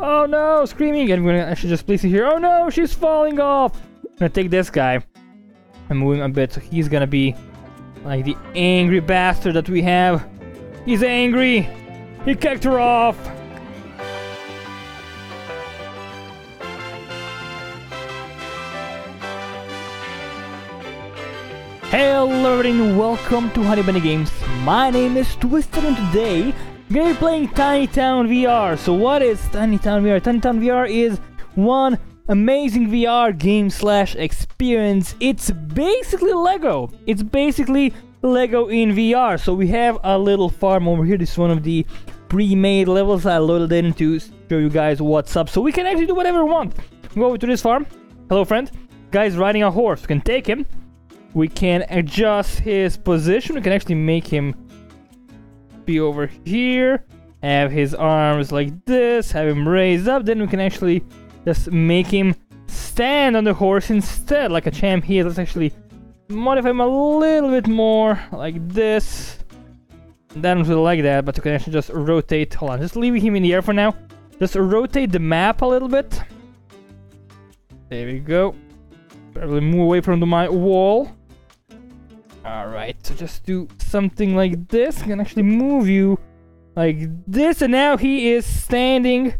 Oh no, screaming. We're gonna actually just place it here. Oh no, she's falling off. I'm gonna take this guy move him a bit so he's gonna be like the angry bastard that we have. He's angry. He kicked her off. Hello everybody and welcome to Honey Bunny Games. My name is Twisted and today we're gonna be playing Tiny Town VR. So what is Tiny Town VR? Tiny Town VR is one amazing VR game slash experience. It's basically Lego. It's basically Lego in VR. So we have a little farm over here. This is one of the pre-made levels I loaded in to show you guys what's up. So we can actually do whatever we want. Go over to this farm. Hello friend. Guy's riding a horse. We can take him we can adjust his position. We can actually make him be over here, have his arms like this, have him raised up. Then we can actually just make him stand on the horse instead, like a champ here. Let's actually modify him a little bit more, like this. That really like that, but we can actually just rotate. Hold on, just leaving him in the air for now. Just rotate the map a little bit. There we go. Probably move away from the, my wall. Alright, so just do something like this. I can actually move you like this. And now he is standing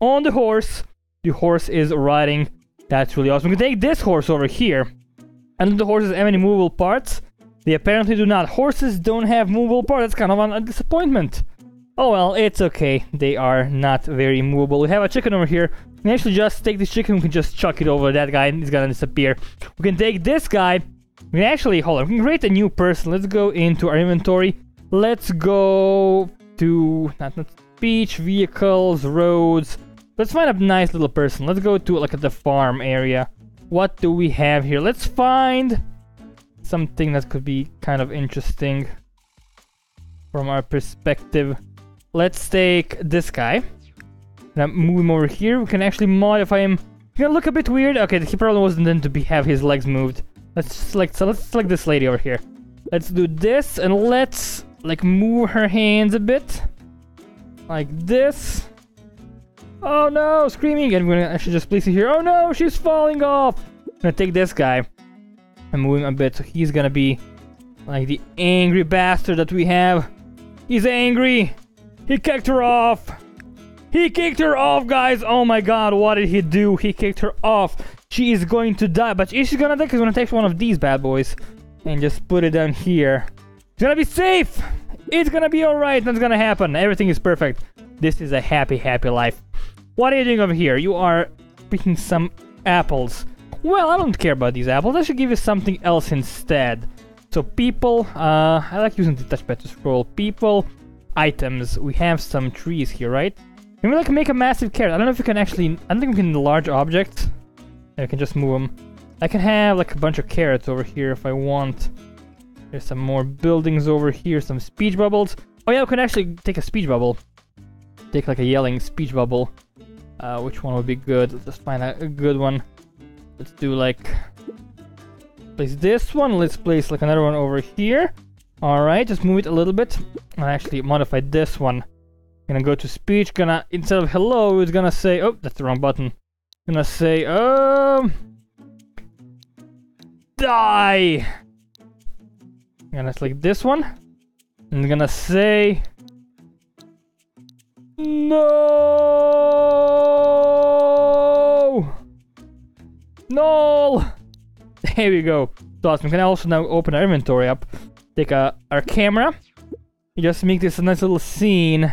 on the horse. The horse is riding. That's really awesome. We can take this horse over here. And the horses have any movable parts? They apparently do not. Horses don't have movable parts. That's kind of a disappointment. Oh well, it's okay. They are not very movable. We have a chicken over here. We can actually just take this chicken. We can just chuck it over that guy and he's gonna disappear. We can take this guy we actually, hold on, we can create a new person. Let's go into our inventory. Let's go to, not, not beach, vehicles, roads. Let's find a nice little person. Let's go to like the farm area. What do we have here? Let's find something that could be kind of interesting from our perspective. Let's take this guy. Now move him over here. We can actually modify him. He's gonna look a bit weird. Okay, he probably wasn't meant to be have his legs moved. Let's select, so let's select this lady over here. Let's do this and let's like move her hands a bit. Like this. Oh no, screaming. We're gonna actually just place it here. Oh no, she's falling off. I'm gonna take this guy and move him a bit so he's gonna be like the angry bastard that we have. He's angry. He kicked her off. He kicked her off, guys. Oh my god, what did he do? He kicked her off. She is going to die, but she's gonna die, she's gonna take one of these bad boys and just put it down here. It's gonna be safe! It's gonna be alright, That's gonna happen. Everything is perfect. This is a happy, happy life. What are you doing over here? You are picking some apples. Well, I don't care about these apples. I should give you something else instead. So people, uh, I like using the touchpad to scroll. People, items. We have some trees here, right? Can we like make a massive carrot? I don't know if you can actually, I don't think we can enlarge objects. I can just move them. I can have like a bunch of carrots over here if I want. There's some more buildings over here, some speech bubbles. Oh yeah, I can actually take a speech bubble. Take like a yelling speech bubble. Uh, which one would be good? Let's just find a, a good one. Let's do like... Place this one. Let's place like another one over here. Alright, just move it a little bit. I actually modified this one. Gonna go to speech, gonna, instead of hello, it's gonna say, oh, that's the wrong button gonna say, um... Die! I'm gonna select this one. I'm gonna say... No! No! There we go. So awesome. We can also now open our inventory up. Take a, our camera. Just make this a nice little scene.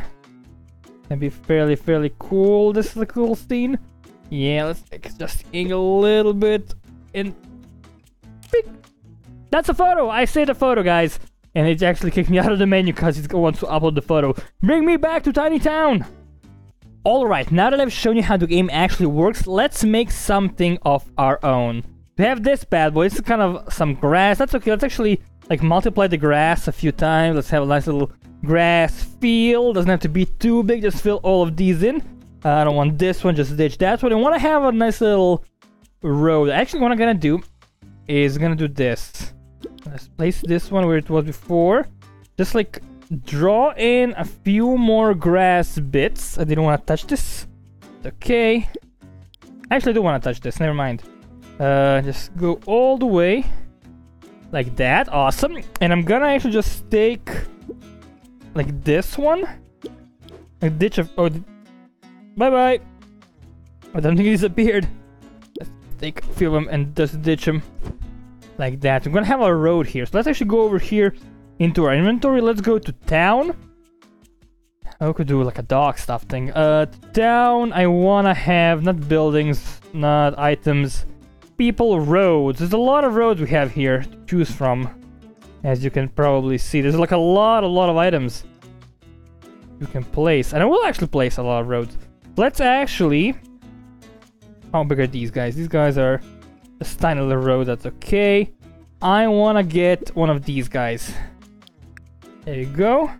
And be fairly, fairly cool. This is a cool scene. Yeah, let's just a little bit and Beep. That's a photo. I saved a photo, guys. And it actually kicked me out of the menu because it wants to upload the photo. Bring me back to Tiny Town. Alright, now that I've shown you how the game actually works, let's make something of our own. We have this bad boy. It's kind of some grass. That's okay. Let's actually like multiply the grass a few times. Let's have a nice little grass field. Doesn't have to be too big. Just fill all of these in. Uh, I don't want this one, just ditch that one. I want to have a nice little road. Actually, what I'm gonna do is gonna do this. Let's place this one where it was before. Just like draw in a few more grass bits. I didn't want to touch this. Okay. Actually, I do want to touch this. Never mind. Uh, just go all the way. Like that. Awesome. And I'm gonna actually just take... Like this one. A ditch of... Oh, bye-bye. I don't think he disappeared. Let's take a few of them and just ditch them. Like that. I'm gonna have a road here. So let's actually go over here into our inventory. Let's go to town. I could do like a dog stuff thing. Uh, town, I wanna have not buildings, not items, people, roads. There's a lot of roads we have here to choose from. As you can probably see, there's like a lot, a lot of items you can place. And I will actually place a lot of roads. Let's actually... How big are these guys? These guys are a tiny little road, that's okay. I wanna get one of these guys. There you go.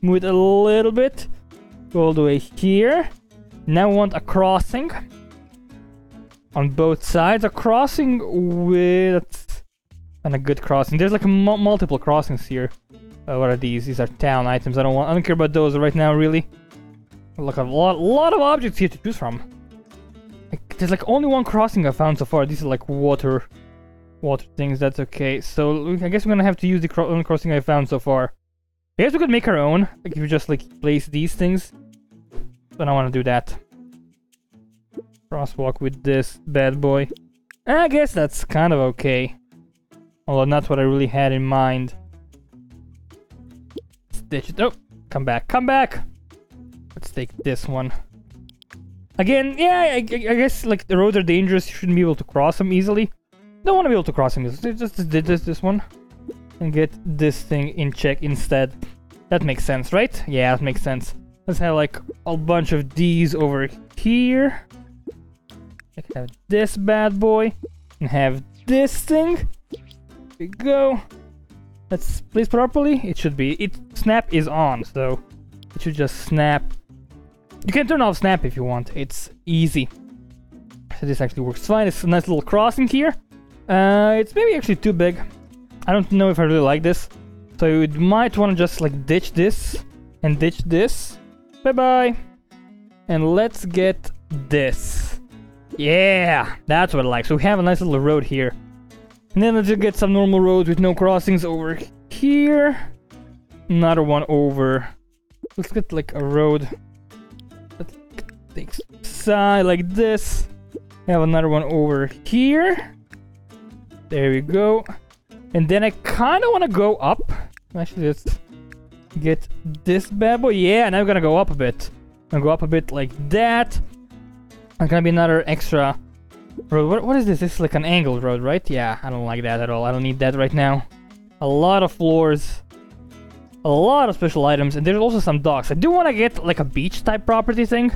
Move it a little bit. Go all the way here. Now want a crossing. On both sides. A crossing with... And a good crossing. There's like multiple crossings here. Uh, what are these? These are town items. I don't want. I don't care about those right now, really. Look, a lot, lot of objects here to choose from. Like, there's like only one crossing I found so far. These are like water, water things. That's okay. So I guess we're gonna have to use the cro only crossing I found so far. I guess we could make our own. Like if you just like place these things. But I want to do that. Crosswalk with this bad boy. I guess that's kind of okay. Although not what I really had in mind. Stitch it. Oh, come back, come back. Let's take this one. Again, yeah, I, I, guess like the roads are dangerous. You shouldn't be able to cross them easily. Don't want to be able to cross them. Just, just did this this one and get this thing in check instead. That makes sense, right? Yeah, that makes sense. Let's have like a bunch of these over here. I can have this bad boy and have this thing. We go. Let's place properly. It should be. It snap is on, so it should just snap. You can turn off snap if you want. It's easy. So this actually works fine. It's a nice little crossing here. Uh, it's maybe actually too big. I don't know if I really like this. So you might want to just like ditch this and ditch this. Bye bye. And let's get this. Yeah, that's what I like. So we have a nice little road here. And then let's just get some normal roads with no crossings over here. Another one over. Let's get like a road takes side like this. Have another one over here. There we go. And then I kind of want to go up. Actually, let's get this bad boy. Yeah, now I'm gonna go up a bit. I'm gonna go up a bit like that. I'm gonna be another extra road. What, what is this? This is like an angled road, right? Yeah, I don't like that at all. I don't need that right now. A lot of floors. A lot of special items. And there's also some docks. I do want to get like a beach type property thing.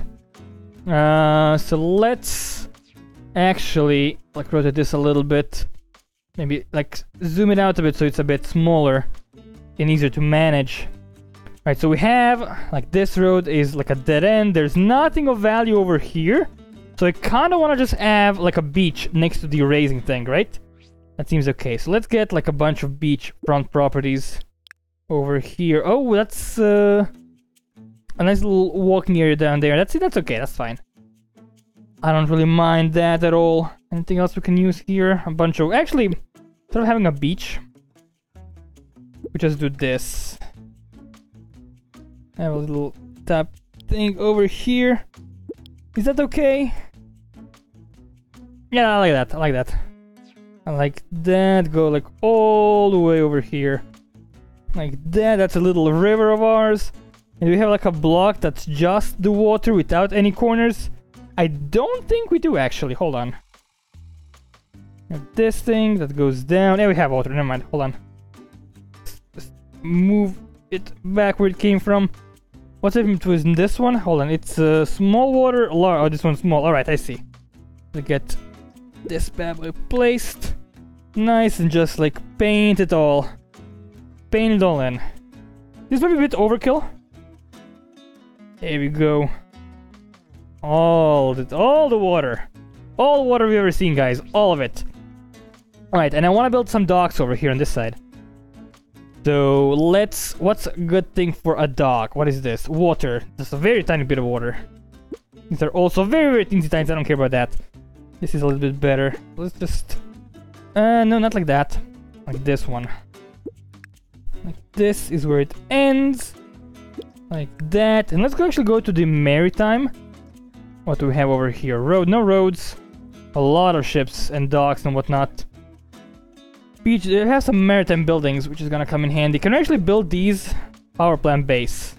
Uh, so let's actually like rotate this a little bit. Maybe like zoom it out a bit so it's a bit smaller and easier to manage. Right, so we have like this road is like a dead end. There's nothing of value over here. So I kind of want to just have like a beach next to the erasing thing, right? That seems okay. So let's get like a bunch of beach front properties over here. Oh, that's uh, a nice little walking area down there. That's that's okay. That's fine. I don't really mind that at all. Anything else we can use here? A bunch of... Actually, instead of having a beach, we just do this. Have a little tap thing over here. Is that okay? Yeah, I like that. I like that. I like that. Go like all the way over here. Like that. That's a little river of ours. And we have like a block that's just the water without any corners. I don't think we do actually. Hold on. this thing that goes down. Yeah, we have water. Never mind. Hold on. Move it back where it came from. What's was in this one? Hold on. It's uh, small water. Large. Oh, this one's small. All right, I see. We get this bad boy placed. Nice and just like paint it all. Paint it all in. This might be a bit overkill. There we go. All the, all the water. All the water we've ever seen, guys. All of it. Alright, and I want to build some docks over here on this side. So let's... What's a good thing for a dock? What is this? Water. Just a very tiny bit of water. These are also very, very teensy tiny. I don't care about that. This is a little bit better. Let's just... Uh, no, not like that. Like this one. Like this is where it ends. Like that. And let's go actually go to the maritime. What do we have over here? Road, no roads. A lot of ships and docks and whatnot. Beach, it has some maritime buildings, which is gonna come in handy. Can we actually build these power plant base?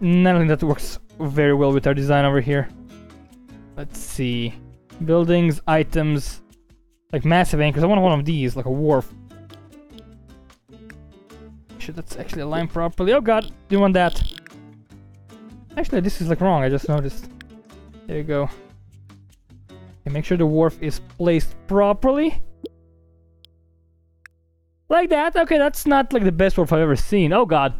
Nothing that works very well with our design over here. Let's see. Buildings, items, like massive anchors. I want one of these, like a wharf. Shit, that's actually aligned properly. Oh god, do you want that? Actually, this is like wrong, I just noticed. There you go. Okay, make sure the wharf is placed properly. Like that. Okay, that's not like the best wharf I've ever seen. Oh god.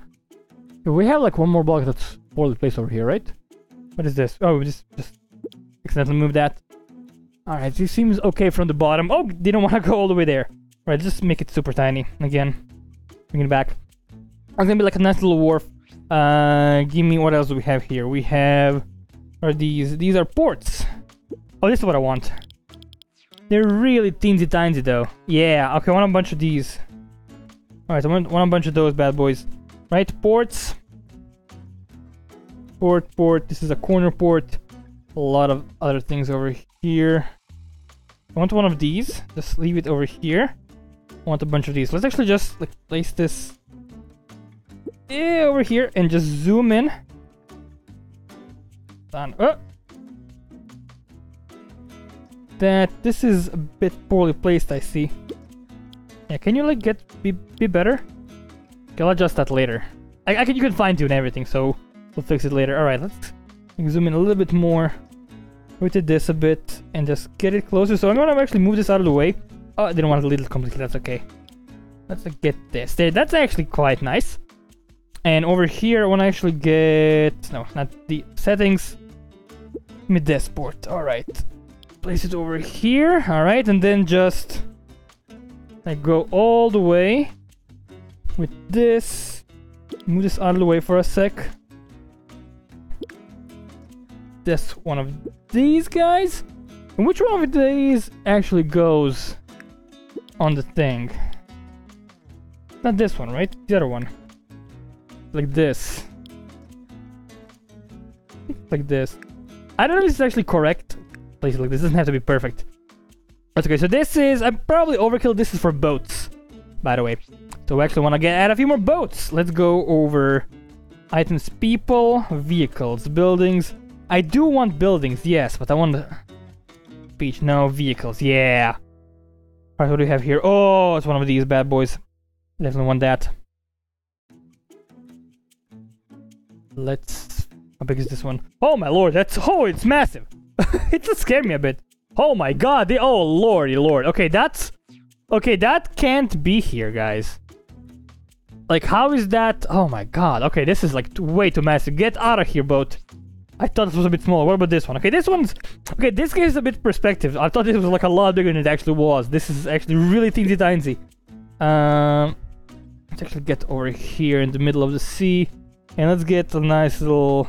We have like one more block that's poorly placed over here, right? What is this? Oh, we just just accidentally move that. Alright, this seems okay from the bottom. Oh, didn't want to go all the way there. Right, just make it super tiny. Again, bring it back. It's gonna be like a nice little wharf. Uh, give me what else do we have here? We have are these these are ports. Oh, this is what I want. They're really teensy tiny though. Yeah, okay, I want a bunch of these. Alright, I want, want a bunch of those bad boys. Right, ports. Port, port. This is a corner port. A lot of other things over here. I want one of these. Just leave it over here. I want a bunch of these. Let's actually just like place this yeah, over here and just zoom in. Oh. That this is a bit poorly placed, I see. Yeah, can you like get be be better? Okay, I'll adjust that later. I, I can you can fine tune everything, so we'll fix it later. All right, let's zoom in a little bit more. Rotate this a bit and just get it closer. So I'm gonna actually move this out of the way. Oh, I didn't want to delete it completely. That's okay. Let's uh, get this. There, that's actually quite nice. And over here, I want to actually get... No, not the settings. Mid dashboard. Alright. Place it over here. Alright, and then just... Like go all the way with this. Move this out of the way for a sec. This one of these guys. And which one of these actually goes on the thing? Not this one, right? The other one like this. Like this. I don't know if this is actually correct. Please like this. doesn't have to be perfect. That's okay. So this is... I'm probably overkill. This is for boats. By the way. So we actually want to get add a few more boats. Let's go over items, people, vehicles, buildings. I do want buildings, yes, but I want beach. No, vehicles, yeah. Alright, what do we have here? Oh, it's one of these bad boys. Definitely want that. Let's... How big is this one? Oh my lord, that's... Oh, it's massive! it just scared me a bit. Oh my god, the... Oh lordy lord. Okay, that's... Okay, that can't be here, guys. Like, how is that... Oh my god. Okay, this is like way too massive. Get out of here, boat. I thought this was a bit smaller. What about this one? Okay, this one's... Okay, this gives a bit perspective. I thought this was like a lot bigger than it actually was. This is actually really teensy tiny. Um, let's actually get over here in the middle of the sea. And let's get a nice little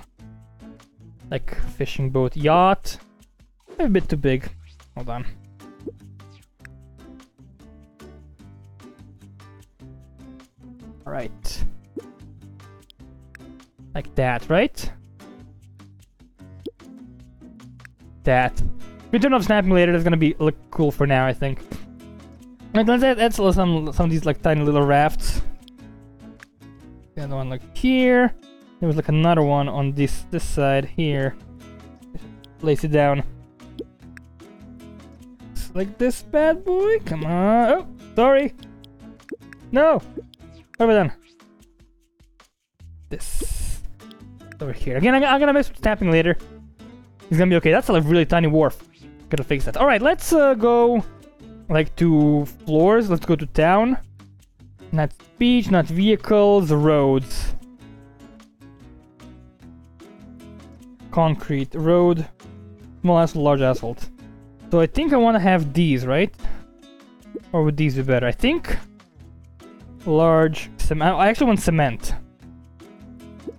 like fishing boat yacht. A bit too big. Hold on. Alright. Like that, right? That. We turn off snapping later, that's gonna be look cool for now, I think. And let's add some some of these like tiny little rafts. The other one like here. There was like another one on this this side here. Place it down. It's like this bad boy. Come on. Oh, sorry. No. What have I done? This. Over here. Again, I'm, I'm gonna mess with tapping later. It's gonna be okay. That's a really tiny wharf. Gotta fix that. Alright, let's uh, go like to floors. Let's go to town. Not beach, not vehicles, roads. Concrete, road, small asphalt, large asphalt. So I think I want to have these, right? Or would these be better? I think large cement. I actually want cement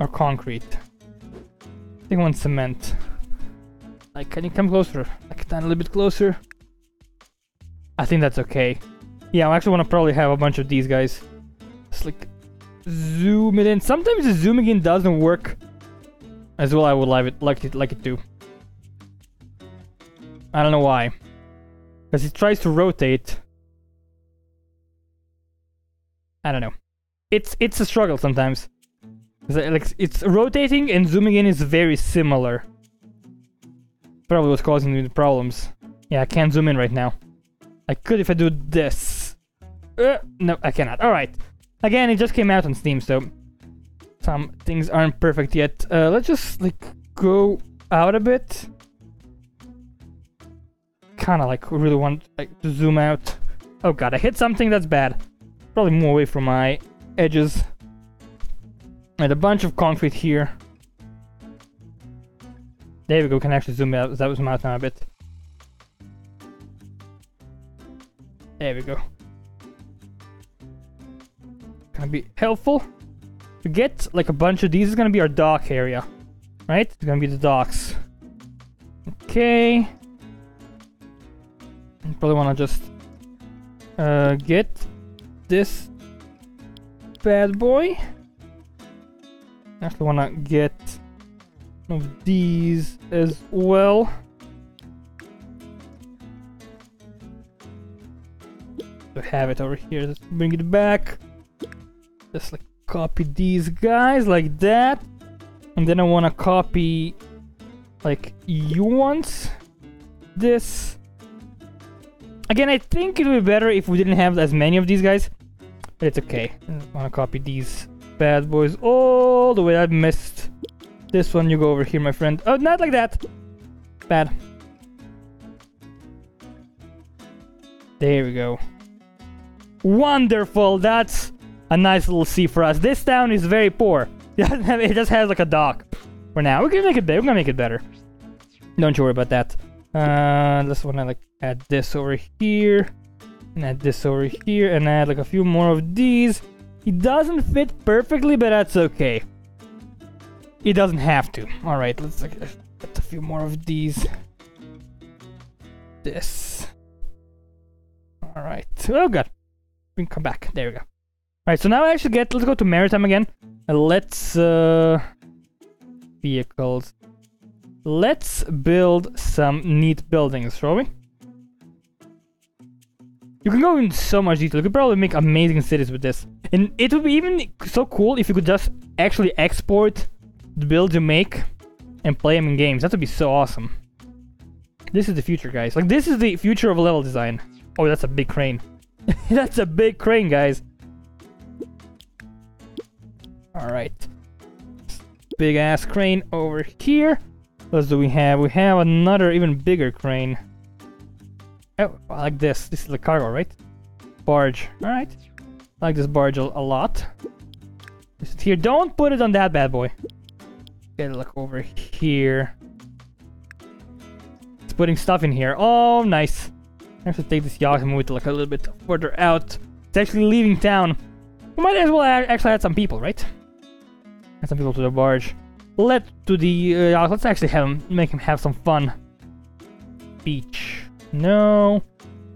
or concrete. I think I want cement. Like, can you come closer? Like, a little bit closer. I think that's okay. Yeah, I actually want to probably have a bunch of these guys. Just like zoom it in. Sometimes the zooming in doesn't work as well. I would like it, like it, like it to. I don't know why. Because it tries to rotate. I don't know. It's it's a struggle sometimes. It's like it's rotating and zooming in is very similar. Probably what's causing me the problems. Yeah, I can't zoom in right now. I could if I do this. Uh, no, I cannot. Alright. Again, it just came out on Steam, so some things aren't perfect yet. Uh, let's just like go out a bit. Kind of like really want like to zoom out. Oh god, I hit something that's bad. Probably move away from my edges. And a bunch of concrete here. There we go, can actually zoom out, that was my now a bit. There we go. Gonna be helpful. To get like a bunch of these is gonna be our dock area. Right? It's gonna be the docks. Okay. Probably wanna just uh, get this bad boy. Actually wanna get of these as well. To have it over here, let's bring it back. Just like copy these guys like that. And then I wanna copy like you want This. Again, I think it would be better if we didn't have as many of these guys. But it's okay. I wanna copy these bad boys all the way. I missed this one. You go over here, my friend. Oh, not like that. Bad. There we go. Wonderful. That's a nice little sea for us. This town is very poor. it just has like a dock for now. We're gonna make it. We're gonna make it better. Don't you worry about that. Uh, just wanna like add this over here, and add this over here, and add like a few more of these. It doesn't fit perfectly, but that's okay. It doesn't have to. All right, let's like, get a few more of these. This. All right. Oh god. We can come back. There we go. All right. So now I actually get. Let's go to maritime again. Let's uh vehicles. Let's build some neat buildings, shall we? You can go in so much detail. You could probably make amazing cities with this. And it would be even so cool if you could just actually export the builds you make and play them in games. That would be so awesome. This is the future, guys. Like, this is the future of level design. Oh, that's a big crane. that's a big crane, guys. Alright. Big ass crane over here. What else do we have? We have another even bigger crane. Oh, I like this. This is the cargo, right? Barge. Alright. I like this barge a, a lot. Here. Don't put it on that bad boy. Get a look over here. It's putting stuff in here. Oh, nice. I have to take this yacht and move it like a little bit further out. It's actually leaving town. We might as well actually add some people, right? Add some people to the barge. Let to the uh, let's actually have him make him have some fun. Beach. No.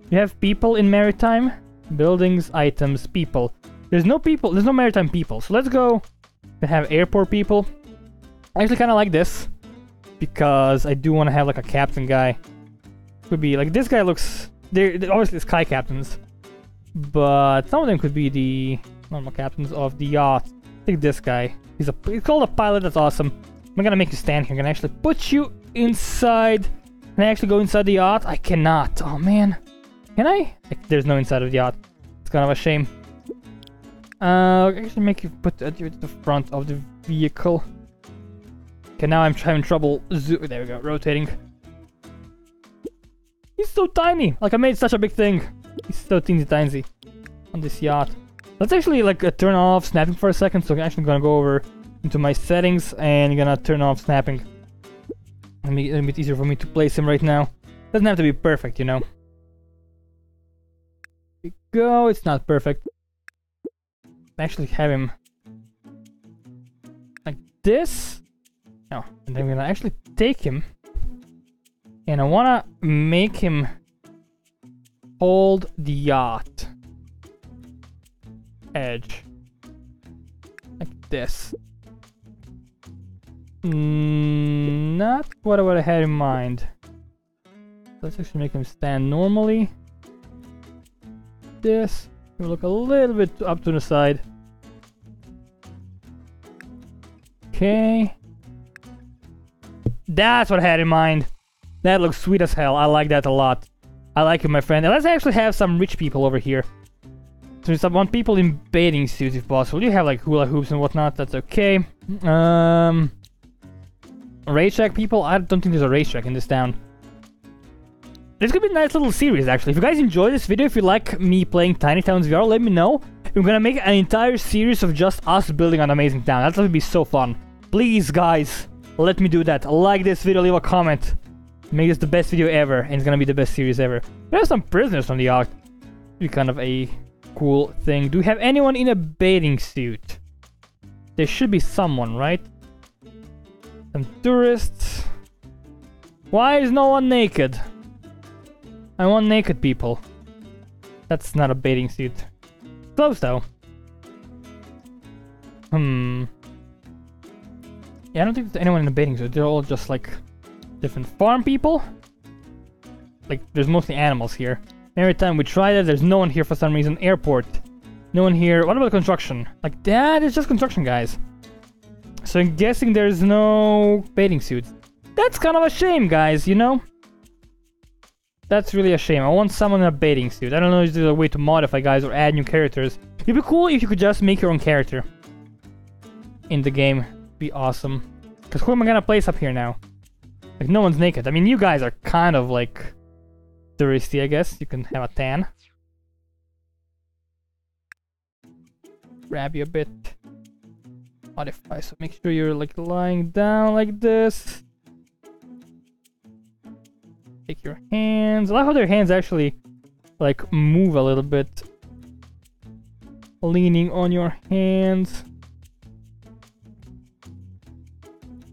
You have people in maritime? Buildings, items, people. There's no people. There's no maritime people. So let's go to have airport people. I actually kind of like this because I do want to have like a captain guy. Could be like this guy looks. They're obviously sky captains, but some of them could be the normal captains of the yacht. I think this guy. He's a. He's called a pilot. That's awesome. I'm gonna make you stand here. I'm gonna actually put you inside. Can I actually go inside the yacht? I cannot. Oh man. Can I? Like, there's no inside of the yacht. It's kind of a shame. Uh, actually make you put at the front of the vehicle. Okay, now I'm having trouble. There we go, rotating. He's so tiny. Like I made such a big thing. He's so teensy tiny on this yacht. Let's actually like uh, turn off snapping for a second. So I'm actually gonna go over into my settings and gonna turn off snapping. Let me a bit easier for me to place him right now. Doesn't have to be perfect, you know. We go. It's not perfect. Actually, have him like this. No, and then I'm gonna actually take him And I wanna make him hold the yacht. Edge. Like this. Mm, not what I had in mind. Let's actually make him stand normally. This. We'll look a little bit up to the side. Okay. That's what I had in mind. That looks sweet as hell. I like that a lot. I like it, my friend. And let's actually have some rich people over here. So I want people in bathing suits if possible. You have like hula hoops and whatnot. That's okay. Um, racetrack people. I don't think there's a racetrack in this town. This could be a nice little series actually. If you guys enjoy this video, if you like me playing Tiny Towns VR, let me know. I'm gonna make an entire series of just us building an amazing town. That's gonna be so fun. Please, guys, let me do that. Like this video, leave a comment. Make this the best video ever, and it's gonna be the best series ever. There are some prisoners from the ark. Be kind of a cool thing. Do we have anyone in a bathing suit? There should be someone, right? Some tourists. Why is no one naked? I want naked people. That's not a bathing suit. Close though. Hmm. Yeah, I don't think there's anyone in the bathing suit. They're all just like different farm people. Like, there's mostly animals here. Every time we try that, there's no one here for some reason. Airport. No one here. What about construction? Like, that is just construction, guys. So I'm guessing there's no bathing suits. That's kind of a shame, guys, you know? That's really a shame. I want someone in a bathing suit. I don't know if there's a way to modify guys or add new characters. It'd be cool if you could just make your own character. In the game. Be awesome. Because who am I gonna place up here now? Like, no one's naked. I mean, you guys are kind of, like, touristy, I guess. You can have a tan. Grab you a bit. Modify, so make sure you're, like, lying down like this. Take your hands. I like how their hands actually, like, move a little bit. Leaning on your hands.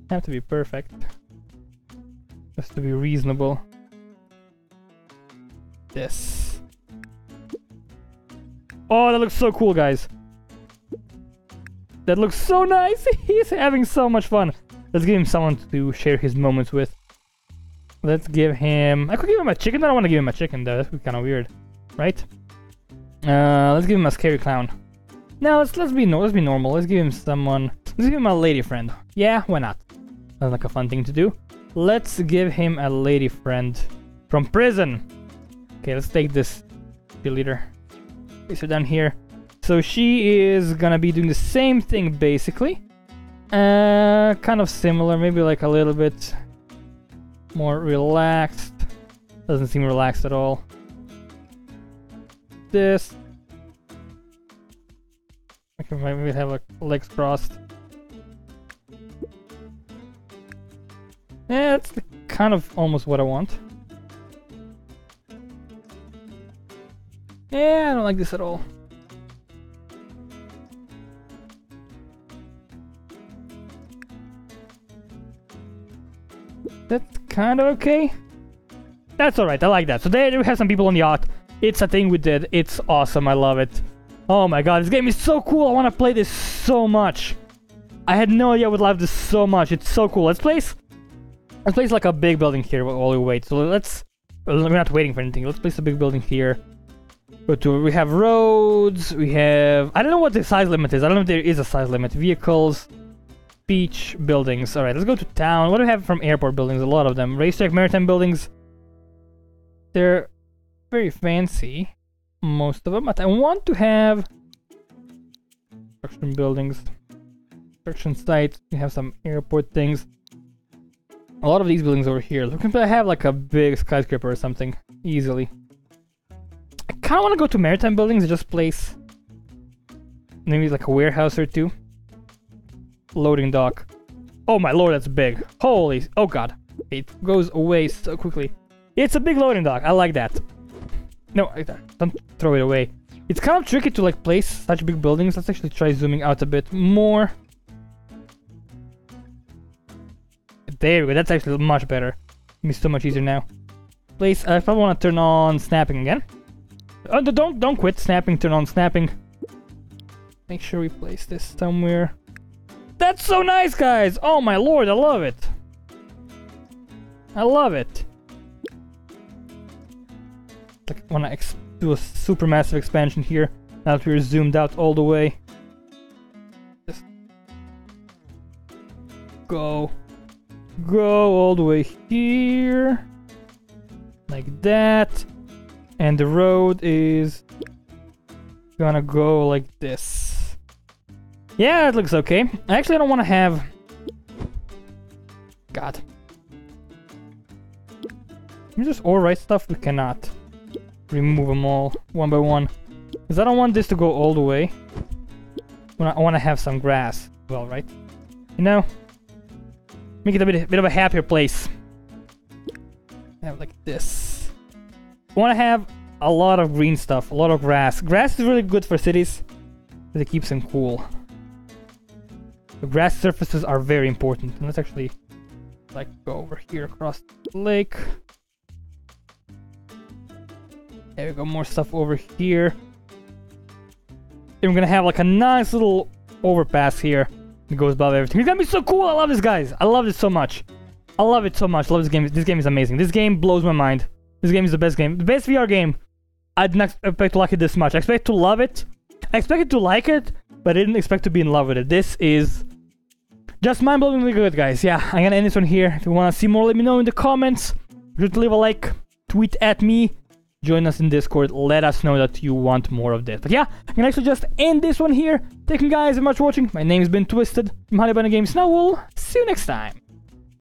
Have to be perfect. Just to be reasonable. This. Oh, that looks so cool, guys. That looks so nice. He's having so much fun. Let's give him someone to share his moments with. Let's give him... I could give him a chicken. I don't want to give him a chicken, though. That's kind of weird. Right? Uh, let's give him a scary clown. No, let's let's be no, let's be normal. Let's give him someone. Let's give him a lady friend. Yeah, why not? Sounds like a fun thing to do. Let's give him a lady friend from prison. Okay, let's take this leader. Place her down here. So she is gonna be doing the same thing basically. Uh, kind of similar, maybe like a little bit more relaxed. Doesn't seem relaxed at all. This. I can maybe have like legs crossed. Yeah, that's kind of almost what I want. Yeah, I don't like this at all. That's kind of okay. That's alright, I like that. So there we have some people on the yacht. It's a thing we did. It's awesome, I love it. Oh my god, this game is so cool. I want to play this so much. I had no idea I would love this so much. It's so cool. Let's place Let's place like a big building here while we wait. So let's... We're not waiting for anything. Let's place a big building here. But uh, we have roads, we have... I don't know what the size limit is. I don't know if there is a size limit. Vehicles, beach buildings. Alright, let's go to town. What do we have from airport buildings? A lot of them. Racetrack, maritime buildings. They're very fancy. Most of them. But I want to have... Construction buildings. Construction sites. We have some airport things. A lot of these buildings over here. Look, I have like a big skyscraper or something. Easily. I kind of want to go to maritime buildings and just place maybe like a warehouse or two. Loading dock. Oh my lord, that's big. Holy, oh god. It goes away so quickly. It's a big loading dock. I like that. No, don't throw it away. It's kind of tricky to like place such big buildings. Let's actually try zooming out a bit more. There we go, that's actually much better. It's so much easier now. Place, I probably want to turn on snapping again. Uh, don't, don't quit snapping, turn on snapping. Make sure we place this somewhere. That's so nice, guys! Oh my lord, I love it. I love it. Like, wanna do a super massive expansion here. Now that we're zoomed out all the way. Just go. Go all the way here. Like that. And the road is gonna go like this. Yeah, it looks okay. Actually, I actually don't want to have... God. Can we just overwrite stuff? We cannot. Remove them all, one by one. Because I don't want this to go all the way. I want to have some grass well, right? You know? Make it a bit, a bit of a happier place. Want to have a lot of green stuff, a lot of grass. Grass is really good for cities because it keeps them cool. The grass surfaces are very important. And let's actually like go over here across the lake. There we go, more stuff over here. And we're gonna have like a nice little overpass here that goes above everything. It's gonna be so cool! I love this, guys! I love it so much. I love it so much. Love this game. This game is amazing. This game blows my mind. This game is the best game. The best VR game. I didn't expect to like it this much. I expect to love it. I expected to like it, but I didn't expect to be in love with it. This is just mind-blowingly good, guys. Yeah, I'm gonna end this one here. If you wanna see more, let me know in the comments. Just leave a like, tweet at me, join us in Discord, let us know that you want more of this. But yeah, I can actually just end this one here. Thank you guys very much for watching. My name has been Twisted from Honey Bunny Games, and I will see you next time.